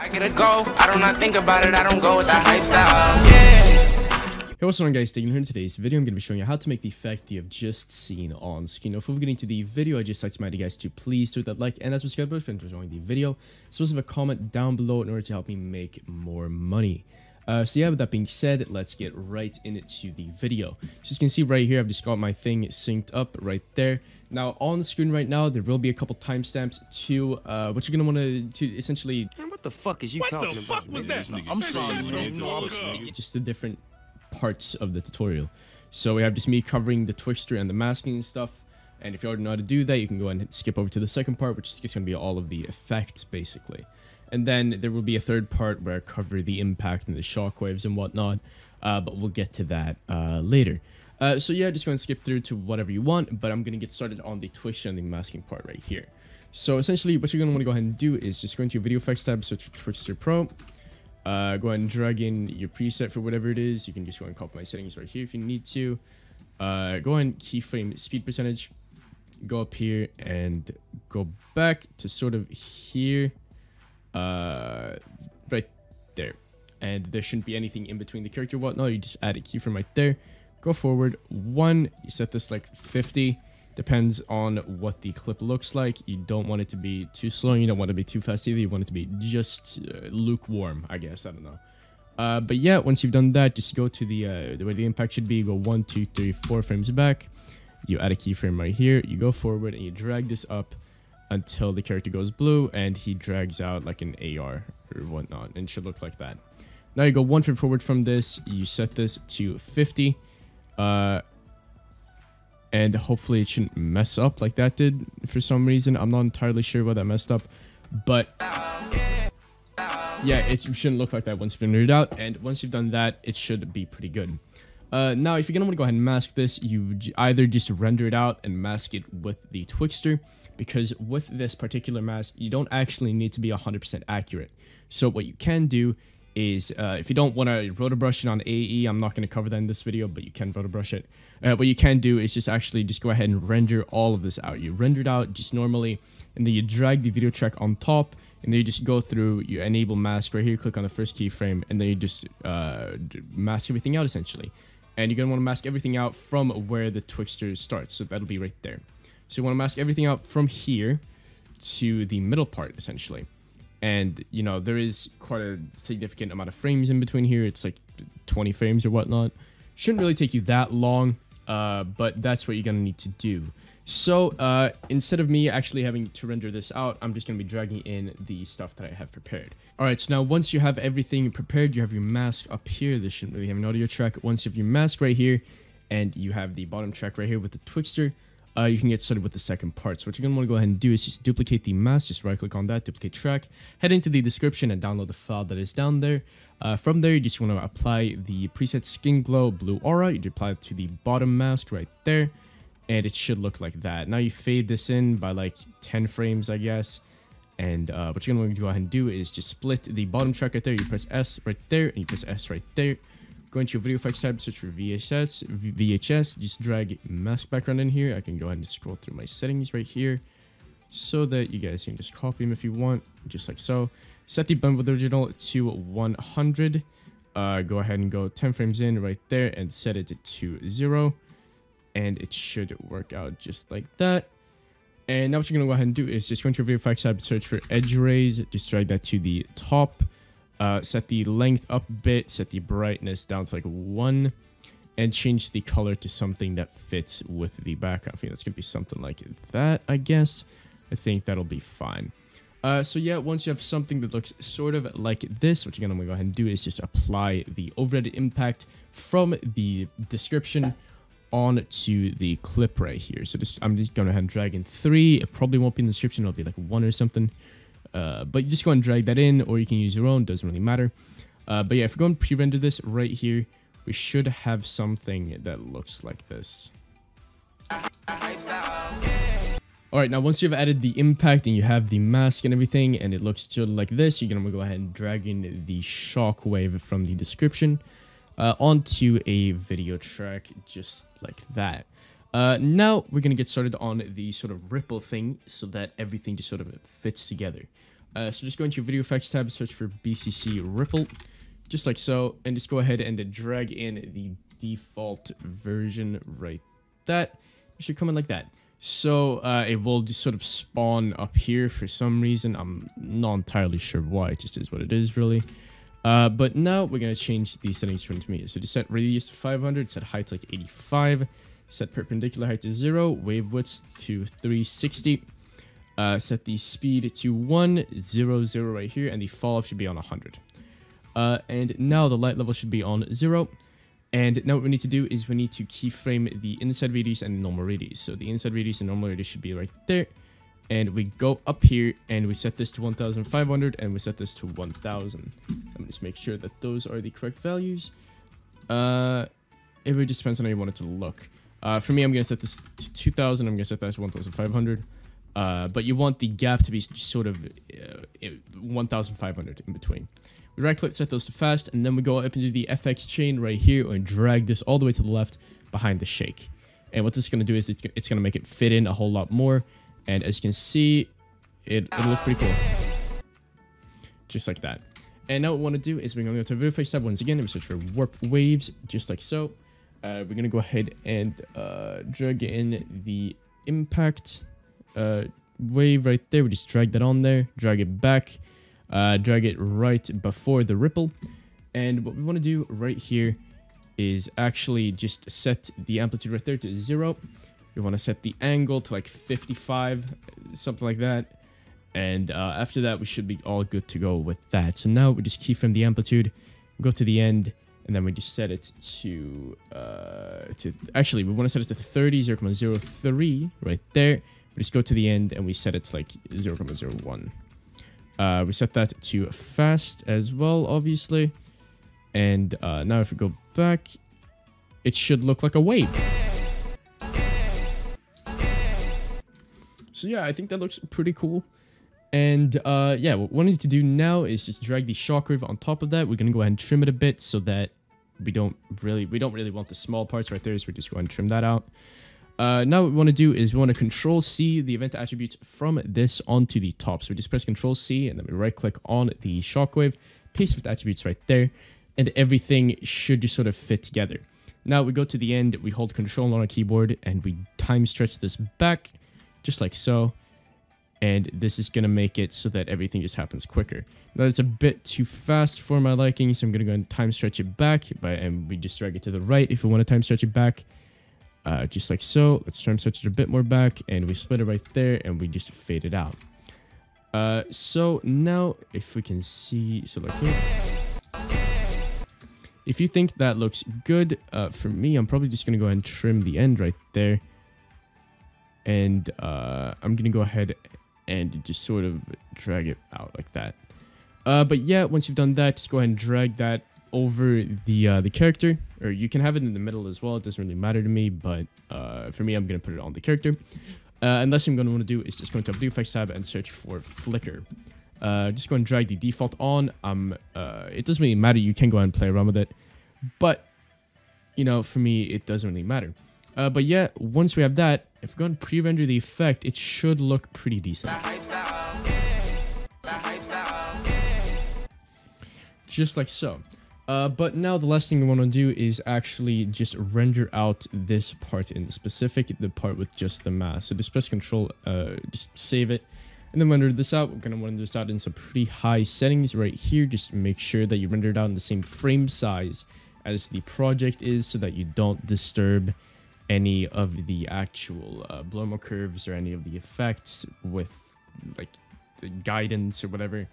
I gotta go. I do not think about it. I don't go with that hype style. Yeah. Hey what's going on guys, Taking here in today's video I'm going to be showing you how to make the effect you have just seen on screen. Now before we get into the video, I just like to remind you guys to please do that like and that subscribe button you're enjoying the video. So leave a comment down below in order to help me make more money. Uh, so yeah, with that being said, let's get right into the video. So as you can see right here, I've just got my thing synced up right there. Now on the screen right now, there will be a couple timestamps to uh, what you're gonna want to to essentially what the fuck is you What talking the about? fuck was that? I'm sorry, the man. fuck Fuck up. just the different parts of the tutorial. So we have just me covering the Twixtor and the masking and stuff. And if you already know how to do that, you can go and skip over to the second part, which is just going to be all of the effects, basically. And then there will be a third part where I cover the impact and the shockwaves and whatnot. Uh, but we'll get to that uh, later. Uh, so yeah, just go and skip through to whatever you want, but I'm going to get started on the Twixtor and the masking part right here. So essentially, what you're going to want to go ahead and do is just go into your video effects tab, search for Twixtor Pro. Uh, go ahead and drag in your preset for whatever it is. You can just go and copy my settings right here if you need to. Uh, go ahead and keyframe speed percentage. Go up here and go back to sort of here. Uh, right there. And there shouldn't be anything in between the character whatnot. You just add a keyframe right there. Go forward. One, you set this like 50. Depends on what the clip looks like. You don't want it to be too slow. You don't want it to be too fast either. You want it to be just uh, lukewarm, I guess. I don't know. Uh, but yeah, once you've done that, just go to the uh, the way the impact should be. Go one, two, three, four frames back. You add a keyframe right here. You go forward and you drag this up until the character goes blue and he drags out like an AR or whatnot, and should look like that. Now you go one frame forward from this. You set this to 50. Uh, and hopefully it shouldn't mess up like that did for some reason. I'm not entirely sure why that messed up, but yeah, it shouldn't look like that once you've rendered it out. And once you've done that, it should be pretty good. Uh, now, if you're gonna want to go ahead and mask this, you either just render it out and mask it with the Twixtor, because with this particular mask, you don't actually need to be 100% accurate. So what you can do is, uh, if you don't want to rotobrush it on AE, I'm not going to cover that in this video, but you can rotobrush it. Uh, what you can do is just actually just go ahead and render all of this out. You render it out just normally, and then you drag the video track on top, and then you just go through, you enable mask right here, click on the first keyframe, and then you just uh, mask everything out essentially. And you're going to want to mask everything out from where the Twixtor starts, so that'll be right there. So you want to mask everything out from here to the middle part essentially and you know there is quite a significant amount of frames in between here. It's like 20 frames or whatnot. Shouldn't really take you that long uh, but that's what you're gonna need to do. So uh, instead of me actually having to render this out i'm just gonna be dragging in the stuff that i have prepared. All right so now once you have everything prepared you have your mask up here. This shouldn't really have an audio track. Once you have your mask right here and you have the bottom track right here with the Twixtor uh, you can get started with the second part. So what you're going to want to go ahead and do is just duplicate the mask, just right click on that, duplicate track, head into the description and download the file that is down there. Uh, from there, you just want to apply the preset Skin Glow Blue Aura. You apply it to the bottom mask right there, and it should look like that. Now you fade this in by like 10 frames, I guess. And uh, what you're going to want to go ahead and do is just split the bottom track right there. You press S right there, and you press S right there. Go into your video effects tab, search for VHS, VHS, just drag mask background in here. I can go ahead and scroll through my settings right here so that you guys can just copy them if you want, just like so. Set the blend with original to 100. Uh, go ahead and go 10 frames in right there and set it to 0. And it should work out just like that. And now what you're going to go ahead and do is just go into your video effects tab, search for edge rays, just drag that to the top. Uh, set the length up a bit, set the brightness down to like 1, and change the color to something that fits with the background. I think going to be something like that, I guess. I think that'll be fine. Uh, so yeah, once you have something that looks sort of like this, what you're to go ahead and do is just apply the overedit impact from the description on to the clip right here. So this, I'm just going to hand drag in three. It probably won't be in the description. It'll be like one or something. Uh, but you just go and drag that in, or you can use your own. Doesn't really matter. Uh, but yeah, if we go and pre-render this right here, we should have something that looks like this. All right, now once you've added the impact and you have the mask and everything, and it looks just like this, you're gonna go ahead and drag in the shockwave from the description uh, onto a video track just like that. Uh, now we're gonna get started on the sort of ripple thing so that everything just sort of fits together. Uh, so just go into your video effects tab, search for BCC Ripple, just like so, and just go ahead and drag in the default version right that. It should come in like that. So uh, it will just sort of spawn up here for some reason. I'm not entirely sure why. It just is what it is, really. Uh, but now we're going to change the settings for intermediate. So just set radius to 500, set height to like 85, set perpendicular height to 0, wave width to 360, uh, set the speed to 1, 0, 0 right here, and the fall off should be on 100. Uh, and now the light level should be on 0. And now what we need to do is we need to keyframe the inside radius and normal radius. So the inside radius and normal radius should be right there. And we go up here and we set this to 1500 and we set this to 1000. Let me just make sure that those are the correct values. Uh, it really just depends on how you want it to look. Uh, for me, I'm going to set this to 2000. I'm going to set that to 1500. Uh, but you want the gap to be sort of uh, 1500 in between. We right click, set those to fast, and then we go up into the FX chain right here and drag this all the way to the left behind the shake. And what this is going to do is it's, going to make it fit in a whole lot more. And as you can see, it, it'll look pretty cool. Just like that. And now what we want to do is we're going to go to Video Effects tab once again and we search for Warp Waves, just like so. Uh, we're to go ahead and uh, drag in the impact uh, wave right there. We just drag that on there, drag it back uh, drag it right before the ripple. And what we want to do right here is actually just set the amplitude right there to zero. We want to set the angle to like 55, something like that. And uh, after that, we should be all good to go with that. So now we just keyframe the amplitude, go to the end, and then we just set it to, uh, to actually, we want to set it to 30, 0, 0.03 right there. We just go to the end and we set it to like 0, 0.01. Uh, we set that to fast as well, obviously. And uh, now if we go back, it should look like a wave. So yeah, I think that looks pretty cool. And uh, yeah, what we need to do now is just drag the shockwave on top of that. We're gonna go ahead and trim it a bit so that we don't really we don't really want the small parts right there. So we're just going to trim that out. Uh, now what we want to do is we want to control C the event attributes from this onto the top. So we just press control C and then we right click on the shockwave, paste with attributes right there, and everything should just sort of fit together. Now we go to the end, we hold control on our keyboard and we time stretch this back just like so. And this is going to make it so that everything just happens quicker. Now it's a bit too fast for my liking, so I'm going to go and time stretch it back, by, and we just drag it to the right if we want to time stretch it back uh, just like so. Let's time stretch it a bit more back and we split it right there and we just fade it out. Uh, so now if we can see, so like here, if you think that looks good, uh, for me, I'm probably just going to go ahead and trim the end right there. And uh, I'm going to go ahead and just sort of drag it out like that. Uh, but yeah, once you've done that, just go ahead and drag that over the uh, the character, or you can have it in the middle as well. It doesn't really matter to me, but uh, for me, I'm gonna put it on the character. Uh, and last thing I'm gonna want to do is just go into Effects tab and search for flicker. Uh, just go and drag the default on. Um, uh, it doesn't really matter. You can go and play around with it, but you know, for me, it doesn't really matter. Uh, but yeah, once we have that, if we're going to pre-render the effect, it should look pretty decent. Just like so. Uh, but now the last thing we want to do is actually just render out this part in specific, the part with just the mask. So just press control, uh, just save it, and then render this out. We're going to render this out in some pretty high settings right here. Just make sure that you render it out in the same frame size as the project is so that you don't disturb any of the actual uh, blow curves or any of the effects with like the guidance or whatever.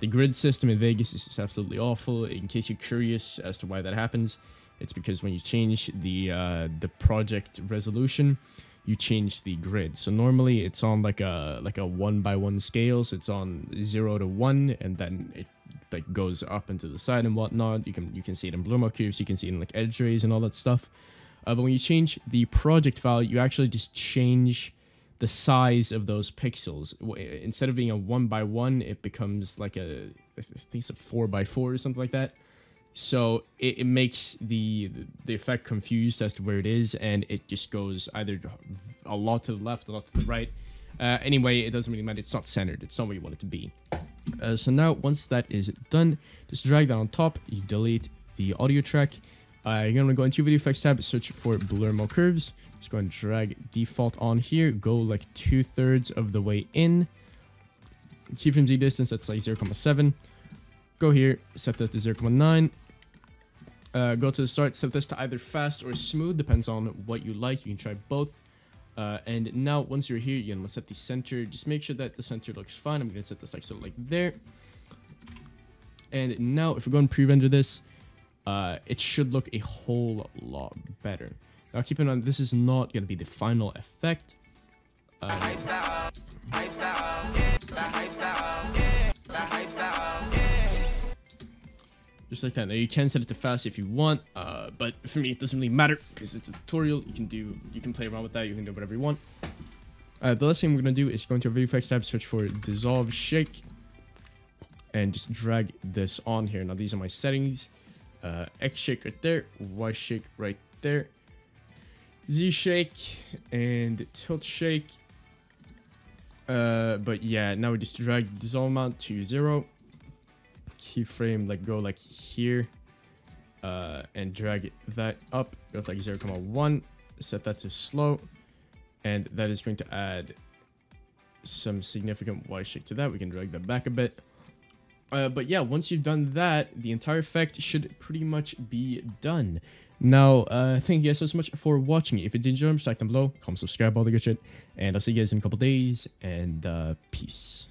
The grid system in Vegas is absolutely awful. In case you're curious as to why that happens, it's because when you change the uh, the project resolution, you change the grid. So normally it's on like a like a one by one scale. So it's on zero to one, and then it like goes up into the side and whatnot. You can you can see it in Blur curves. You can see it in like edge rays and all that stuff. Uh, but when you change the project file, you actually just change the size of those pixels. Instead of being a one by one, it becomes like a I think it's a four by four or something like that. So it, it makes the the effect confused as to where it is, and it just goes either a lot to the left, a lot to the right. Uh, anyway, it doesn't really matter. It's not centered. It's not where you want it to be. Uh, so now, once that is done, just drag that on top. You delete the audio track. Uh, you're gonna go into video effects tab, search for blur more curves. Just go and drag default on here. Go like two thirds of the way in. Keyframe Z distance, that's like 0, 0.7. Go here, set that to 0.9. Uh, go to the start, set this to either fast or smooth, depends on what you like. You can try both. Uh, and now, once you're here, you're gonna set the center. Just make sure that the center looks fine. I'm gonna set this like so, like there. And now, if we're going to pre-render this, uh, it should look a whole lot better. Now, keep in mind, this is not gonna be the final effect. Just like that. Now you can set it to fast if you want, uh, but for me it doesn't really matter because it's a tutorial. You can do, you can play around with that. You can do whatever you want. Uh, the last thing we're gonna do is go into our video effects tab, search for dissolve shake, and just drag this on here. Now these are my settings. Uh, X shake right there, Y shake right there, Z shake and tilt shake. Uh, but yeah, now we just drag the amount to zero. Keyframe like go like here uh, and drag that up. Go like 0 comma 0,1. set that to slow. And that is going to add some significant y shake to that. We can drag that back a bit uh, but yeah once you've done that the entire effect should pretty much be done. Now uh thank you guys so much for watching. If you did enjoy like down below comment subscribe all the good shit. And i'll see you guys in a couple days and uh peace